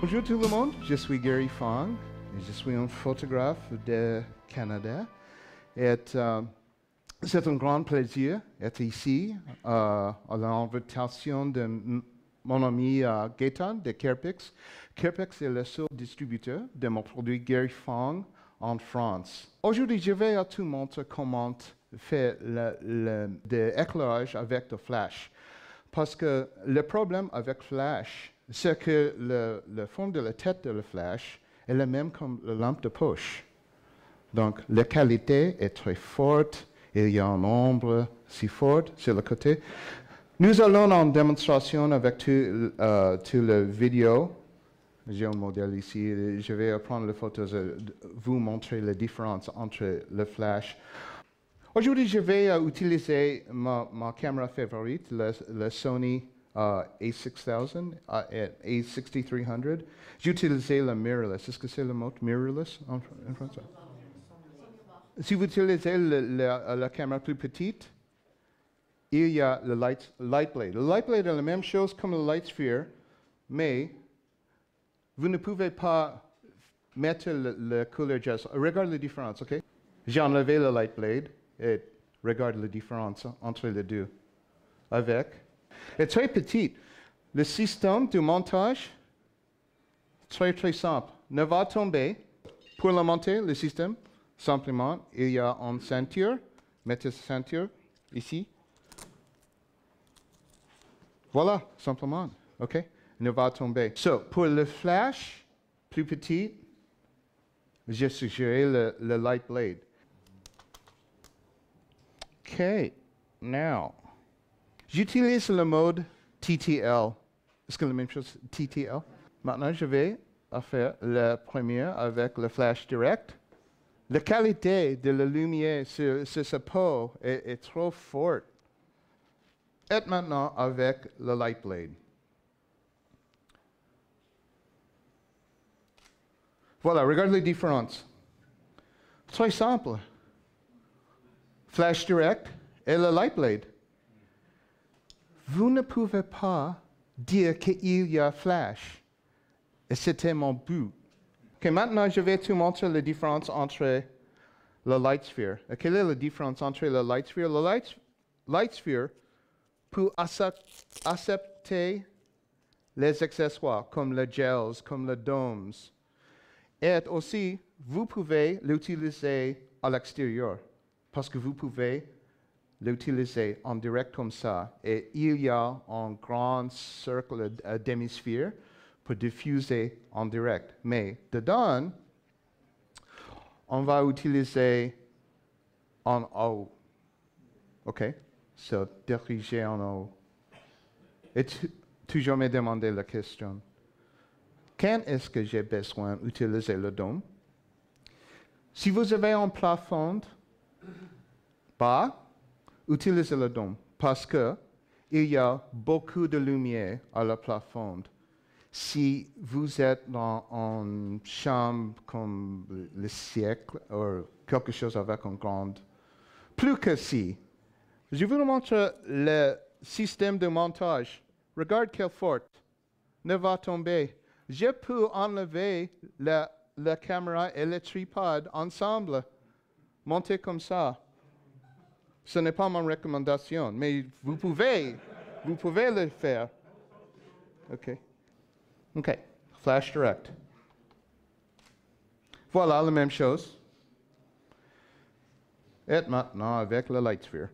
Bonjour tout le monde, je suis Gary Fong et je suis un photographe de Canada. Et euh, c'est un grand plaisir d'être ici euh, à l'invitation de mon ami euh, Gaetan de Carepex. Carepex est le seul distributeur de mon produit Gary Fong en France. Aujourd'hui, je vais à tout montrer comment faire le, le, de l'éclairage avec le flash. Parce que le problème avec flash, c'est que le, le fond de la tête de la flash est le même comme la lampe de poche. Donc, la qualité est très forte. Il y a une ombre si forte sur le côté. Nous allons en démonstration avec tout, euh, tout le vidéo. J'ai un modèle ici. Je vais prendre les photos et vous montrer la différence entre le flash. Aujourd'hui, je vais utiliser ma, ma caméra favorite, le Sony euh, A6000 euh, et A6300. J'ai utilisé le mirrorless. Est-ce que c'est le mot mirrorless en, en français? Si vous utilisez le- la caméra plus petite, il y a le light, light blade. Le light blade est la même chose comme le light sphere, mais vous ne pouvez pas mettre le, le couleur jazz. Regarde la différence, OK? J'ai enlevé le light blade et regarde la différence entre les deux. Avec. Et très petit. Le système de montage, très très simple. Ne va tomber. Pour le monter, le système, simplement, il y a une ceinture. Mettez cette ceinture ici. Voilà, simplement. OK? Ne va tomber. So, pour le flash plus petit, j'ai suggéré le, le light blade. OK, now, j'utilise le mode TTL. Est-ce que la même chose, TTL? Maintenant, je vais faire la première avec le flash direct. La qualité de la lumière sur, sur ce pot est, est trop forte. Et maintenant avec le light blade. Voilà, regarde la différence. Très simple. Flash direct et le light blade. Vous ne pouvez pas dire qu'il y a flash. Et c'était mon but. Ok, maintenant, je vais te montrer la différence entre le light sphere. Quelle est la différence entre le light sphere? Le light, light sphere peut accep- accepter les accessoires comme les gels, comme les domes. Et aussi, vous pouvez l'utiliser à l'extérieur parce que vous pouvez l'utiliser en direct comme ça. Et il y a un grand cercle euh, d'hémisphère pour diffuser en direct. Mais dedans, on va utiliser en haut. OK? So, diriger en haut. Et tu- toujours me demander la question. Quand est-ce que j'ai besoin d'utiliser le dôme? Si vous avez un plafond bas, utilisez le dôme parce que il y a beaucoup de lumière à la plafond. Si vous êtes dans une chambre comme le siècle ou quelque chose avec un grand, plus que si, je vous montre le système de montage. Regarde quelle forte. Ne va tomber. Je peux enlever la, la caméra et le tripod ensemble. Monter comme ça. Ce n'est pas ma recommandation, mais vous pouvez, vous pouvez le faire. OK. OK. Flash direct. Voilà la même chose. Et maintenant avec le light sphere.